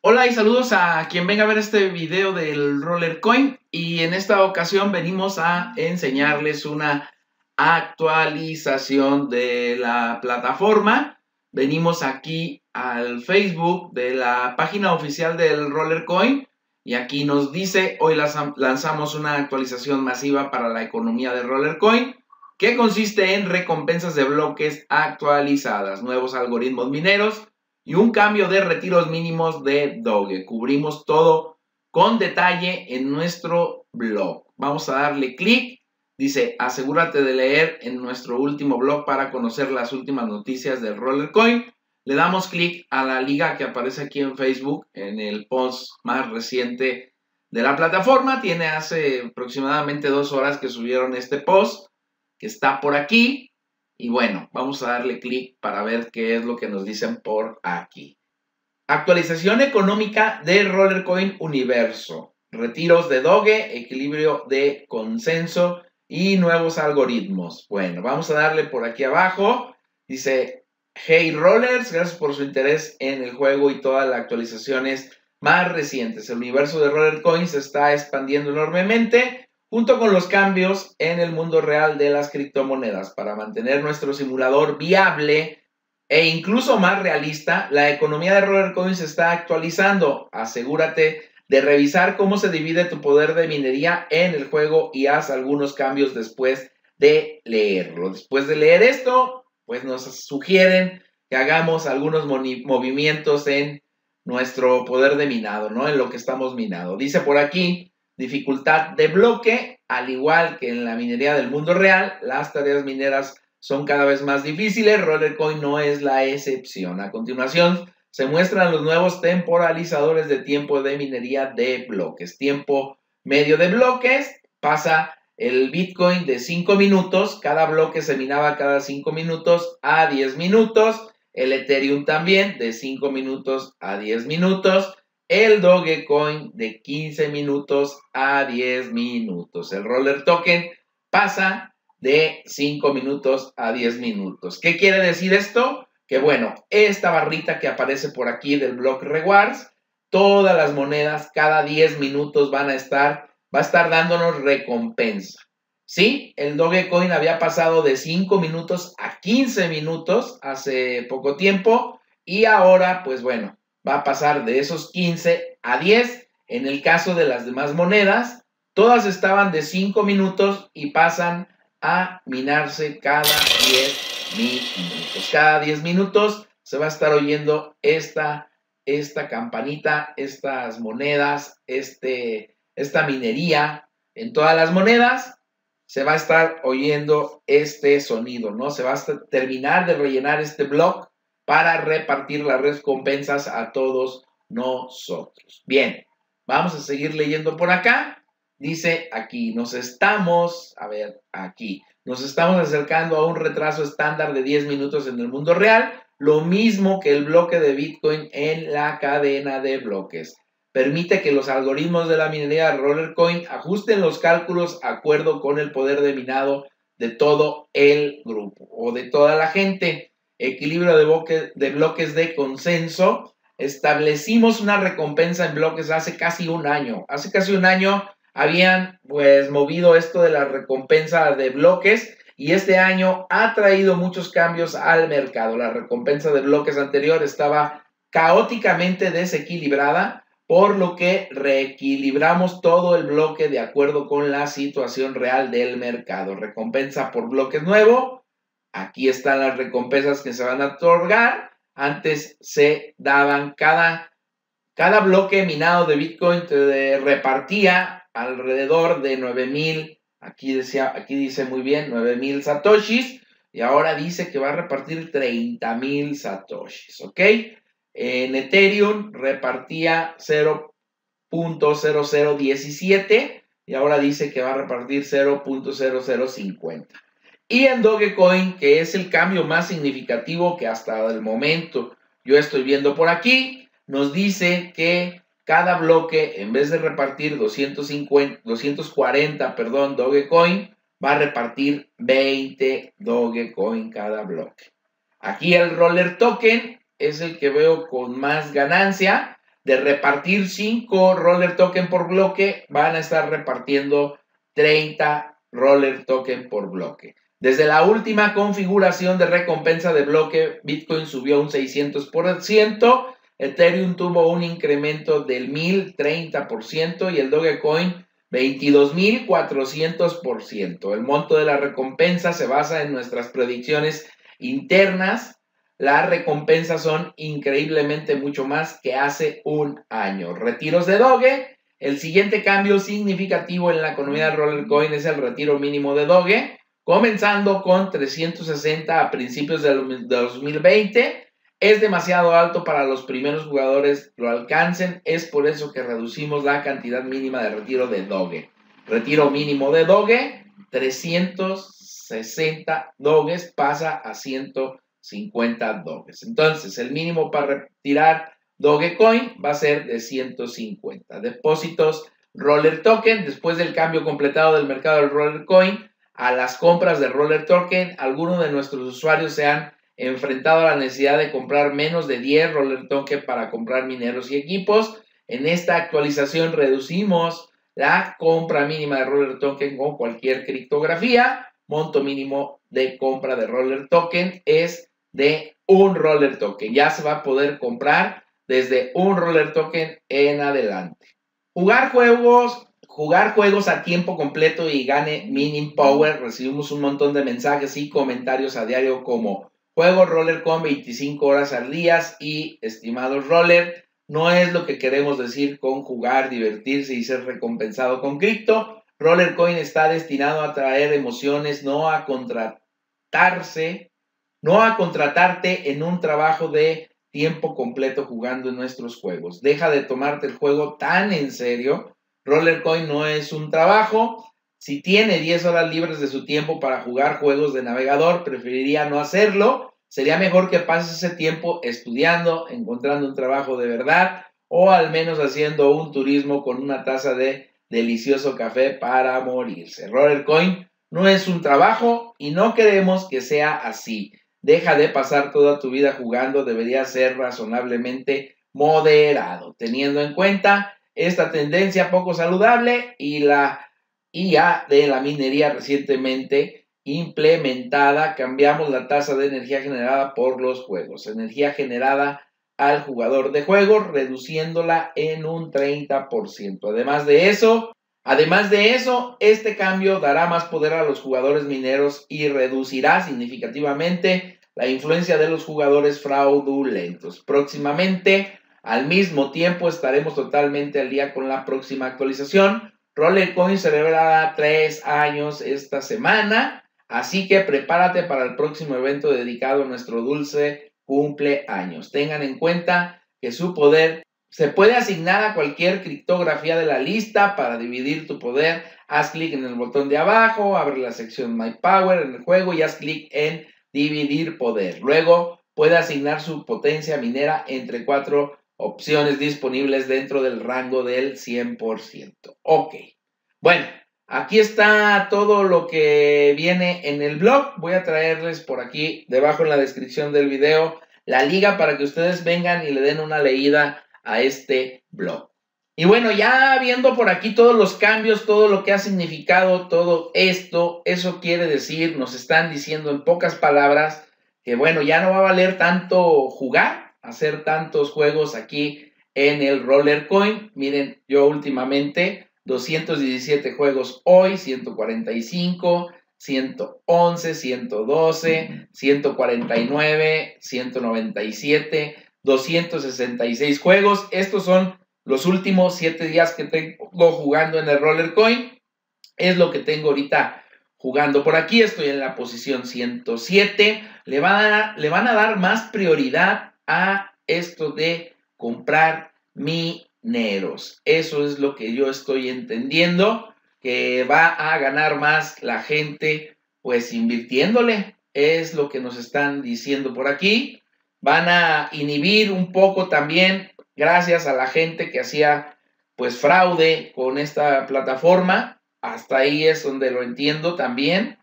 Hola y saludos a quien venga a ver este video del Roller Coin y en esta ocasión venimos a enseñarles una actualización de la plataforma. Venimos aquí al Facebook de la página oficial del Roller Coin y aquí nos dice hoy lanzamos una actualización masiva para la economía de Roller Coin que consiste en recompensas de bloques actualizadas, nuevos algoritmos mineros, y un cambio de retiros mínimos de Doge. Cubrimos todo con detalle en nuestro blog. Vamos a darle clic. Dice, asegúrate de leer en nuestro último blog para conocer las últimas noticias del Roller Coin. Le damos clic a la liga que aparece aquí en Facebook en el post más reciente de la plataforma. Tiene hace aproximadamente dos horas que subieron este post que está por aquí. Y bueno, vamos a darle clic para ver qué es lo que nos dicen por aquí. Actualización económica de Rollercoin Universo. Retiros de Doge, equilibrio de consenso y nuevos algoritmos. Bueno, vamos a darle por aquí abajo. Dice, hey Rollers, gracias por su interés en el juego y todas las actualizaciones más recientes. El universo de Rollercoin se está expandiendo enormemente junto con los cambios en el mundo real de las criptomonedas. Para mantener nuestro simulador viable e incluso más realista, la economía de Roller se está actualizando. Asegúrate de revisar cómo se divide tu poder de minería en el juego y haz algunos cambios después de leerlo. Después de leer esto, pues nos sugieren que hagamos algunos movimientos en nuestro poder de minado, ¿no? En lo que estamos minando. Dice por aquí, dificultad de bloque, al igual que en la minería del mundo real, las tareas mineras son cada vez más difíciles, Rollercoin no es la excepción. A continuación, se muestran los nuevos temporalizadores de tiempo de minería de bloques. Tiempo medio de bloques pasa el Bitcoin de 5 minutos, cada bloque se minaba cada 5 minutos a 10 minutos, el Ethereum también de 5 minutos a 10 minutos, el Dogecoin de 15 minutos a 10 minutos. El roller token pasa de 5 minutos a 10 minutos. ¿Qué quiere decir esto? Que bueno, esta barrita que aparece por aquí del block rewards, todas las monedas cada 10 minutos van a estar, va a estar dándonos recompensa. Sí, el Dogecoin había pasado de 5 minutos a 15 minutos hace poco tiempo y ahora, pues bueno, va a pasar de esos 15 a 10. En el caso de las demás monedas, todas estaban de 5 minutos y pasan a minarse cada 10 minutos. Cada 10 minutos se va a estar oyendo esta, esta campanita, estas monedas, este, esta minería. En todas las monedas se va a estar oyendo este sonido, ¿no? Se va a terminar de rellenar este bloque para repartir las recompensas a todos nosotros. Bien, vamos a seguir leyendo por acá. Dice aquí, nos estamos, a ver, aquí, nos estamos acercando a un retraso estándar de 10 minutos en el mundo real, lo mismo que el bloque de Bitcoin en la cadena de bloques. Permite que los algoritmos de la minería Rollercoin ajusten los cálculos acuerdo con el poder de minado de todo el grupo o de toda la gente equilibrio de, de bloques de consenso, establecimos una recompensa en bloques hace casi un año. Hace casi un año habían pues movido esto de la recompensa de bloques y este año ha traído muchos cambios al mercado. La recompensa de bloques anterior estaba caóticamente desequilibrada, por lo que reequilibramos todo el bloque de acuerdo con la situación real del mercado. Recompensa por bloques nuevo, Aquí están las recompensas que se van a otorgar. Antes se daban cada, cada bloque minado de Bitcoin te repartía alrededor de 9000, aquí aquí dice muy bien, 9000 satoshis y ahora dice que va a repartir 30.000 satoshis, ¿ok? En Ethereum repartía 0.0017 y ahora dice que va a repartir 0.0050. Y en Dogecoin, que es el cambio más significativo que hasta el momento yo estoy viendo por aquí, nos dice que cada bloque, en vez de repartir 250, 240 perdón, Dogecoin, va a repartir 20 Dogecoin cada bloque. Aquí el roller token es el que veo con más ganancia. de repartir 5 roller token por bloque, van a estar repartiendo 30 roller token por bloque. Desde la última configuración de recompensa de bloque, Bitcoin subió un 600%, Ethereum tuvo un incremento del 1030% y el Dogecoin 22.400%. El monto de la recompensa se basa en nuestras predicciones internas las recompensas son increíblemente mucho más que hace un año. Retiros de Doge. El siguiente cambio significativo en la economía de Rollercoin es el retiro mínimo de Doge, comenzando con 360 a principios del 2020. Es demasiado alto para los primeros jugadores lo alcancen, es por eso que reducimos la cantidad mínima de retiro de Doge. Retiro mínimo de Doge, 360 Doges pasa a 100 50 Doges. Entonces, el mínimo para retirar Dogecoin va a ser de 150. Depósitos Roller Token, después del cambio completado del mercado del Roller Coin a las compras de Roller Token, algunos de nuestros usuarios se han enfrentado a la necesidad de comprar menos de 10 Roller Token para comprar mineros y equipos. En esta actualización reducimos la compra mínima de Roller Token con cualquier criptografía. Monto mínimo de compra de Roller Token es de un roller token. Ya se va a poder comprar desde un roller token en adelante. Jugar juegos, jugar juegos a tiempo completo y gane Mining Power. Recibimos un montón de mensajes y comentarios a diario como juego roller con 25 horas al día y estimado roller. No es lo que queremos decir con jugar, divertirse y ser recompensado con cripto. Roller Coin está destinado a traer emociones, no a contratarse no a contratarte en un trabajo de tiempo completo jugando en nuestros juegos. Deja de tomarte el juego tan en serio. Rollercoin no es un trabajo. Si tiene 10 horas libres de su tiempo para jugar juegos de navegador, preferiría no hacerlo. Sería mejor que pases ese tiempo estudiando, encontrando un trabajo de verdad o al menos haciendo un turismo con una taza de delicioso café para morirse. Rollercoin no es un trabajo y no queremos que sea así. Deja de pasar toda tu vida jugando, debería ser razonablemente moderado, teniendo en cuenta esta tendencia poco saludable y la IA de la minería recientemente implementada, cambiamos la tasa de energía generada por los juegos, energía generada al jugador de juegos, reduciéndola en un 30%. Además de eso, Además de eso, este cambio dará más poder a los jugadores mineros y reducirá significativamente la influencia de los jugadores fraudulentos. Próximamente, al mismo tiempo, estaremos totalmente al día con la próxima actualización. Rollercoin celebrará tres años esta semana, así que prepárate para el próximo evento dedicado a nuestro dulce cumpleaños. Tengan en cuenta que su poder se puede asignar a cualquier criptografía de la lista para dividir tu poder. Haz clic en el botón de abajo, abre la sección My Power en el juego y haz clic en Dividir poder. Luego puede asignar su potencia minera entre cuatro opciones disponibles dentro del rango del 100%. Ok. Bueno, aquí está todo lo que viene en el blog. Voy a traerles por aquí, debajo en la descripción del video, la liga para que ustedes vengan y le den una leída a este blog. Y bueno, ya viendo por aquí todos los cambios, todo lo que ha significado todo esto, eso quiere decir, nos están diciendo en pocas palabras, que bueno, ya no va a valer tanto jugar, hacer tantos juegos aquí en el Roller Coin. Miren, yo últimamente 217 juegos hoy, 145, 111, 112, 149, 197 266 juegos. Estos son los últimos 7 días que tengo jugando en el Roller Coin. Es lo que tengo ahorita jugando por aquí. Estoy en la posición 107. Le, le van a dar más prioridad a esto de comprar mineros. Eso es lo que yo estoy entendiendo. Que va a ganar más la gente pues invirtiéndole. Es lo que nos están diciendo por aquí van a inhibir un poco también, gracias a la gente que hacía pues fraude con esta plataforma, hasta ahí es donde lo entiendo también.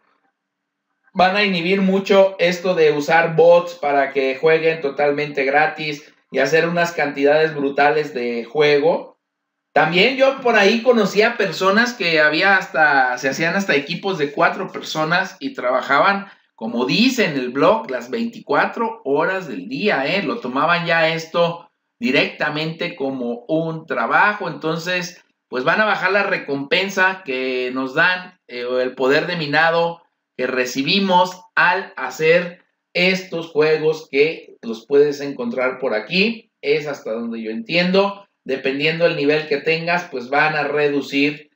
Van a inhibir mucho esto de usar bots para que jueguen totalmente gratis y hacer unas cantidades brutales de juego. También yo por ahí conocía personas que había hasta, se hacían hasta equipos de cuatro personas y trabajaban, como dice en el blog, las 24 horas del día, ¿eh? Lo tomaban ya esto directamente como un trabajo. Entonces, pues van a bajar la recompensa que nos dan, eh, el poder de minado que recibimos al hacer estos juegos que los puedes encontrar por aquí. Es hasta donde yo entiendo. Dependiendo del nivel que tengas, pues van a reducir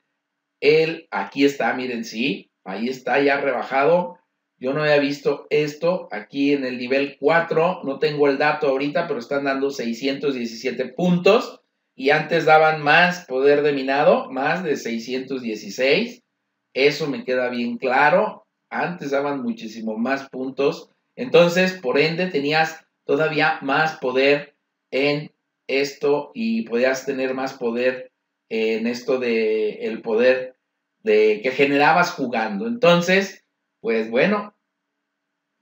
el... Aquí está, miren, sí. Ahí está ya rebajado. Yo no había visto esto aquí en el nivel 4. No tengo el dato ahorita, pero están dando 617 puntos. Y antes daban más poder de minado, más de 616. Eso me queda bien claro. Antes daban muchísimo más puntos. Entonces, por ende, tenías todavía más poder en esto y podías tener más poder en esto de el poder de que generabas jugando. Entonces, pues bueno,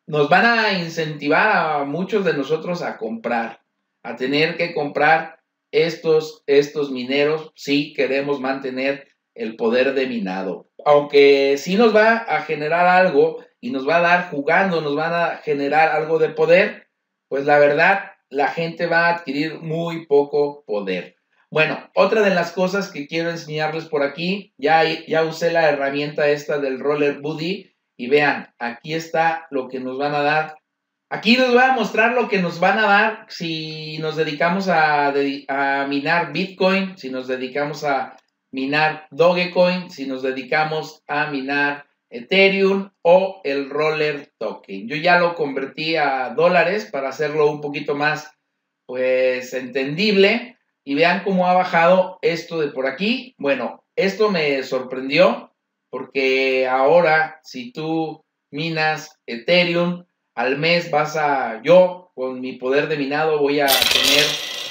nos van a incentivar a muchos de nosotros a comprar, a tener que comprar estos, estos mineros si queremos mantener el poder de minado. Aunque sí nos va a generar algo y nos va a dar jugando, nos van a generar algo de poder, pues la verdad, la gente va a adquirir muy poco poder. Bueno, otra de las cosas que quiero enseñarles por aquí, ya, ya usé la herramienta esta del Roller Buddy y vean, aquí está lo que nos van a dar. Aquí les voy a mostrar lo que nos van a dar si nos dedicamos a, a minar Bitcoin, si nos dedicamos a minar Dogecoin, si nos dedicamos a minar Ethereum o el Roller Token. Yo ya lo convertí a dólares para hacerlo un poquito más, pues, entendible. Y vean cómo ha bajado esto de por aquí. Bueno, esto me sorprendió porque ahora si tú minas Ethereum, al mes vas a, yo con mi poder de minado voy a tener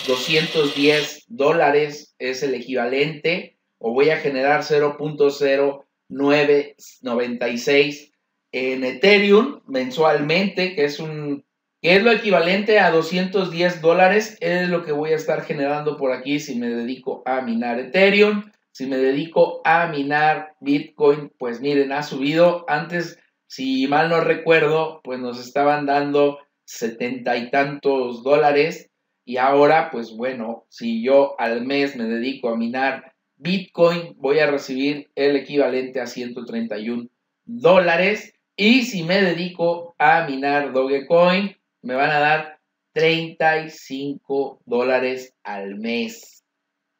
210 dólares, es el equivalente, o voy a generar 0.0 996 en Ethereum mensualmente, que es un que es lo equivalente a 210 dólares, es lo que voy a estar generando por aquí si me dedico a minar Ethereum. Si me dedico a minar Bitcoin, pues miren, ha subido. Antes, si mal no recuerdo, pues nos estaban dando setenta y tantos dólares. Y ahora, pues bueno, si yo al mes me dedico a minar Bitcoin voy a recibir el equivalente a 131 dólares. Y si me dedico a minar Dogecoin, me van a dar 35 dólares al mes.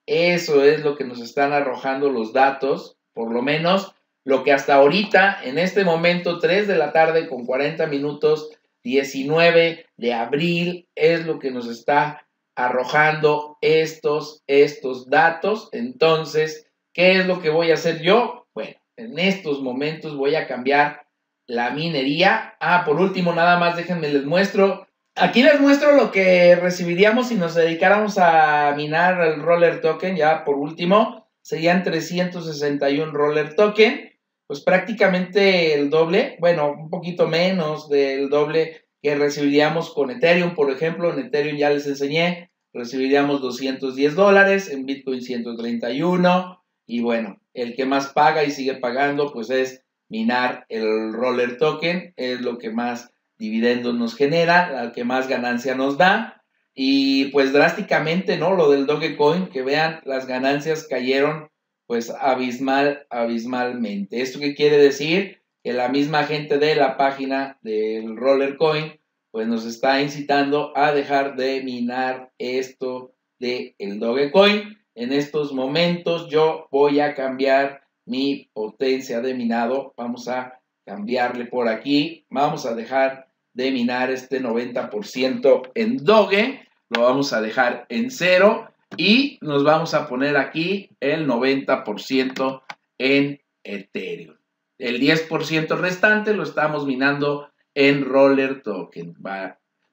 Eso es lo que nos están arrojando los datos, por lo menos lo que hasta ahorita, en este momento, 3 de la tarde con 40 minutos, 19 de abril, es lo que nos está arrojando estos, estos datos. Entonces, ¿qué es lo que voy a hacer yo? Bueno, en estos momentos voy a cambiar la minería. Ah, por último, nada más déjenme les muestro. Aquí les muestro lo que recibiríamos si nos dedicáramos a minar el roller token. Ya por último, serían 361 roller token. Pues prácticamente el doble, bueno, un poquito menos del doble que recibiríamos con Ethereum, por ejemplo, en Ethereum ya les enseñé, recibiríamos 210 dólares, en Bitcoin 131, y bueno, el que más paga y sigue pagando, pues es minar el roller token, es lo que más dividendos nos genera, el que más ganancia nos da, y pues drásticamente, ¿no? Lo del Dogecoin, que vean, las ganancias cayeron pues abismal, abismalmente. ¿Esto qué quiere decir? Que la misma gente de la página del Roller Coin pues nos está incitando a dejar de minar esto de el Dogecoin. En estos momentos yo voy a cambiar mi potencia de minado. Vamos a cambiarle por aquí. Vamos a dejar de minar este 90% en Doge. Lo vamos a dejar en cero. Y nos vamos a poner aquí el 90% en Ethereum. El 10% restante lo estamos minando en Roller Token.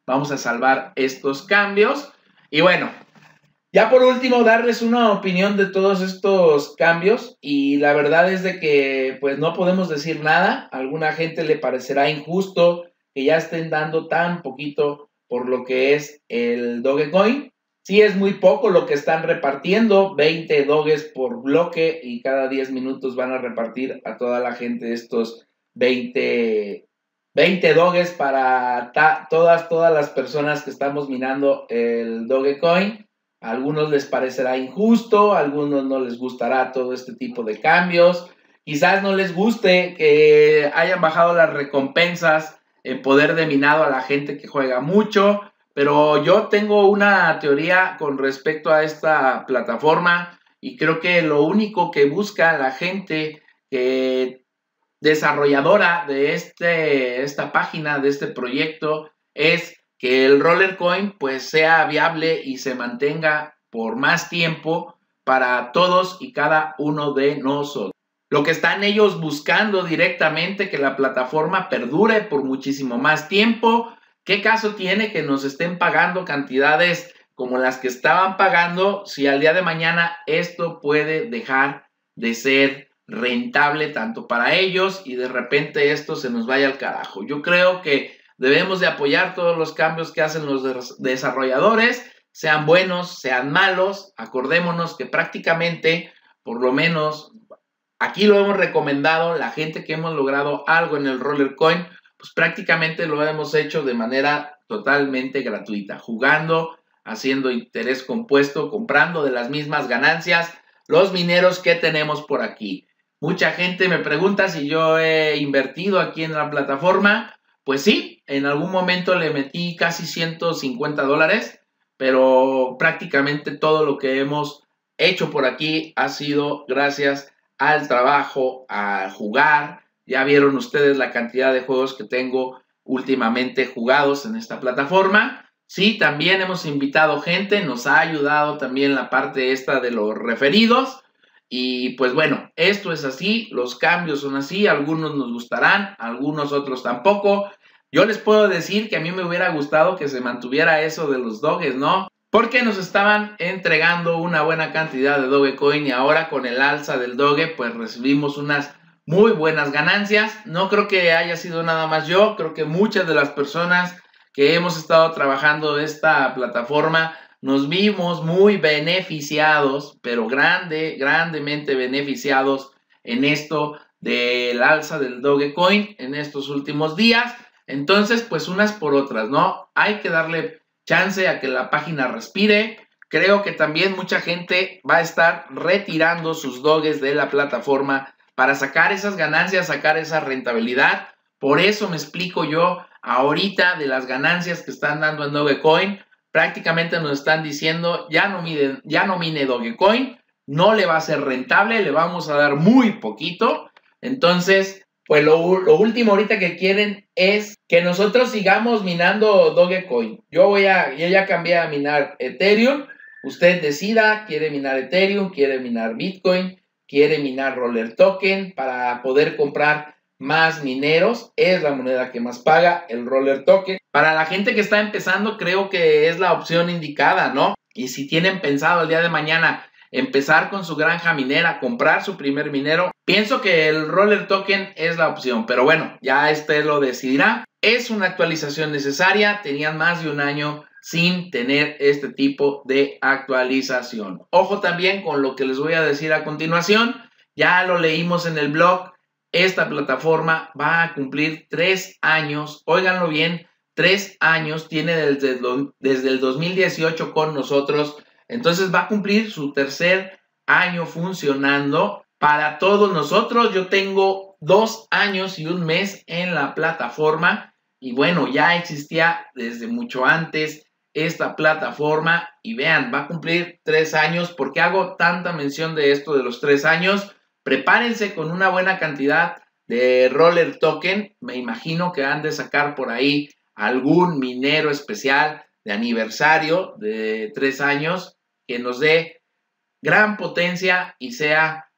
vamos a salvar estos cambios. Y bueno, ya por último, darles una opinión de todos estos cambios. Y la verdad es de que pues no podemos decir nada. A alguna gente le parecerá injusto que ya estén dando tan poquito por lo que es el Dogecoin. Sí es muy poco lo que están repartiendo, 20 doges por bloque y cada 10 minutos van a repartir a toda la gente estos 20, 20 doges para todas, todas las personas que estamos minando el Dogecoin. A algunos les parecerá injusto, a algunos no les gustará todo este tipo de cambios. Quizás no les guste que hayan bajado las recompensas en poder de minado a la gente que juega mucho. Pero yo tengo una teoría con respecto a esta plataforma y creo que lo único que busca la gente desarrolladora de este, esta página, de este proyecto, es que el roller coin pues sea viable y se mantenga por más tiempo para todos y cada uno de nosotros. Lo que están ellos buscando directamente que la plataforma perdure por muchísimo más tiempo ¿Qué caso tiene que nos estén pagando cantidades como las que estaban pagando si al día de mañana esto puede dejar de ser rentable tanto para ellos y de repente esto se nos vaya al carajo? Yo creo que debemos de apoyar todos los cambios que hacen los desarrolladores, sean buenos, sean malos. Acordémonos que prácticamente, por lo menos, aquí lo hemos recomendado, la gente que hemos logrado algo en el Roller Coin, pues prácticamente lo hemos hecho de manera totalmente gratuita, jugando, haciendo interés compuesto, comprando de las mismas ganancias los mineros que tenemos por aquí. Mucha gente me pregunta si yo he invertido aquí en la plataforma. Pues sí, en algún momento le metí casi 150 dólares, pero prácticamente todo lo que hemos hecho por aquí ha sido gracias al trabajo, a jugar, ya vieron ustedes la cantidad de juegos que tengo últimamente jugados en esta plataforma. Sí, también hemos invitado gente, nos ha ayudado también la parte esta de los referidos. Y pues bueno, esto es así, los cambios son así, algunos nos gustarán, algunos otros tampoco. Yo les puedo decir que a mí me hubiera gustado que se mantuviera eso de los doges, ¿no? Porque nos estaban entregando una buena cantidad de Dogecoin y ahora con el alza del Doge pues recibimos unas muy buenas ganancias. No creo que haya sido nada más yo, creo que muchas de las personas que hemos estado trabajando esta plataforma nos vimos muy beneficiados, pero grande, grandemente beneficiados en esto del alza del Dogecoin en estos últimos días. Entonces, pues unas por otras, ¿no? Hay que darle chance a que la página respire. Creo que también mucha gente va a estar retirando sus doges de la plataforma para sacar esas ganancias, sacar esa rentabilidad. Por eso me explico yo ahorita de las ganancias que están dando en Dogecoin. Prácticamente nos están diciendo, ya no, mine, ya no mine Dogecoin, no le va a ser rentable, le vamos a dar muy poquito. Entonces, pues lo, último ahorita que quieren es que nosotros sigamos minando Dogecoin. Yo voy a, yo ya cambié a minar Ethereum. Usted decida, quiere minar Ethereum, quiere minar Bitcoin, quiere minar Roller Token para poder comprar más mineros. Es la moneda que más paga, el Roller Token. Para la gente que está empezando, creo que es la opción indicada, ¿no? Y si tienen pensado el día de mañana empezar con su granja minera, comprar su primer minero, pienso que el Roller Token es la opción. Pero bueno, ya este lo decidirá. Es una actualización necesaria. Tenían más de un año sin tener este tipo de actualización. Ojo también con lo que les voy a decir a continuación. Ya lo leímos en el blog. Esta plataforma va a cumplir tres años. Óiganlo bien, tres años tiene desde, desde el 2018 con nosotros. Entonces va a cumplir su tercer año funcionando para todos nosotros. Yo tengo dos años y un mes en la plataforma. Y bueno, ya existía desde mucho antes esta plataforma y vean, va a cumplir tres años. ¿Por qué hago tanta mención de esto de los tres años? Prepárense con una buena cantidad de roller token. Me imagino que han de sacar por ahí algún minero especial de aniversario de tres años que nos dé gran potencia y sea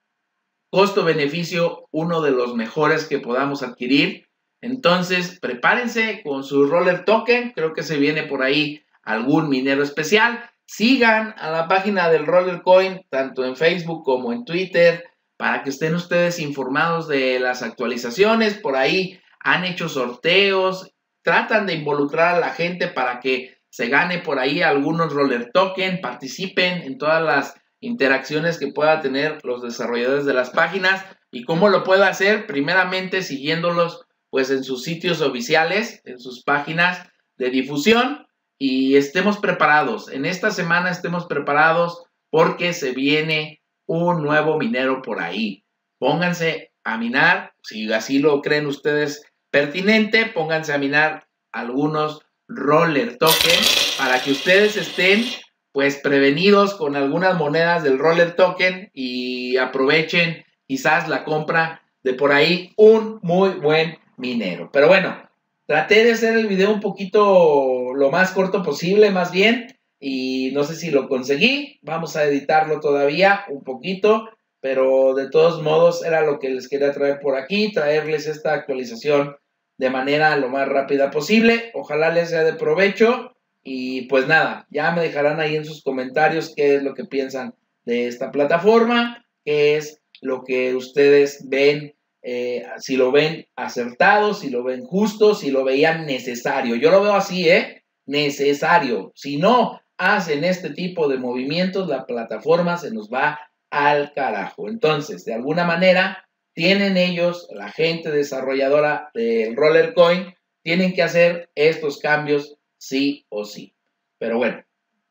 costo-beneficio uno de los mejores que podamos adquirir. Entonces, prepárense con su roller token. Creo que se viene por ahí algún minero especial. Sigan a la página del Roller Coin, tanto en Facebook como en Twitter, para que estén ustedes informados de las actualizaciones. Por ahí han hecho sorteos, tratan de involucrar a la gente para que se gane por ahí algunos roller token, participen en todas las interacciones que pueda tener los desarrolladores de las páginas y cómo lo puedo hacer primeramente siguiéndolos pues en sus sitios oficiales, en sus páginas de difusión y estemos preparados. En esta semana estemos preparados porque se viene un nuevo minero por ahí. Pónganse a minar, si así lo creen ustedes pertinente, pónganse a minar algunos roller token para que ustedes estén pues prevenidos con algunas monedas del roller token y aprovechen quizás la compra de por ahí un muy buen minero. Pero bueno, traté de hacer el video un poquito lo más corto posible, más bien, y no sé si lo conseguí. Vamos a editarlo todavía un poquito, pero de todos modos era lo que les quería traer por aquí, traerles esta actualización de manera lo más rápida posible. Ojalá les sea de provecho. Y pues nada, ya me dejarán ahí en sus comentarios qué es lo que piensan de esta plataforma, qué es lo que ustedes ven eh, si lo ven acertado, si lo ven justo, si lo veían necesario. Yo lo veo así, ¿eh? Necesario. Si no hacen este tipo de movimientos, la plataforma se nos va al carajo. Entonces, de alguna manera, tienen ellos, la gente desarrolladora del Roller Coin, tienen que hacer estos cambios sí o sí. Pero bueno,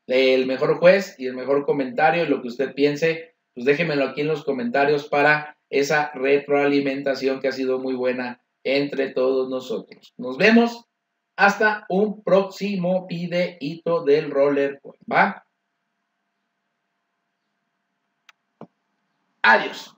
el mejor juez y el mejor comentario y lo que usted piense, pues déjemelo aquí en los comentarios para esa retroalimentación que ha sido muy buena entre todos nosotros. Nos vemos hasta un próximo videito del roller. ¿Va? Adiós.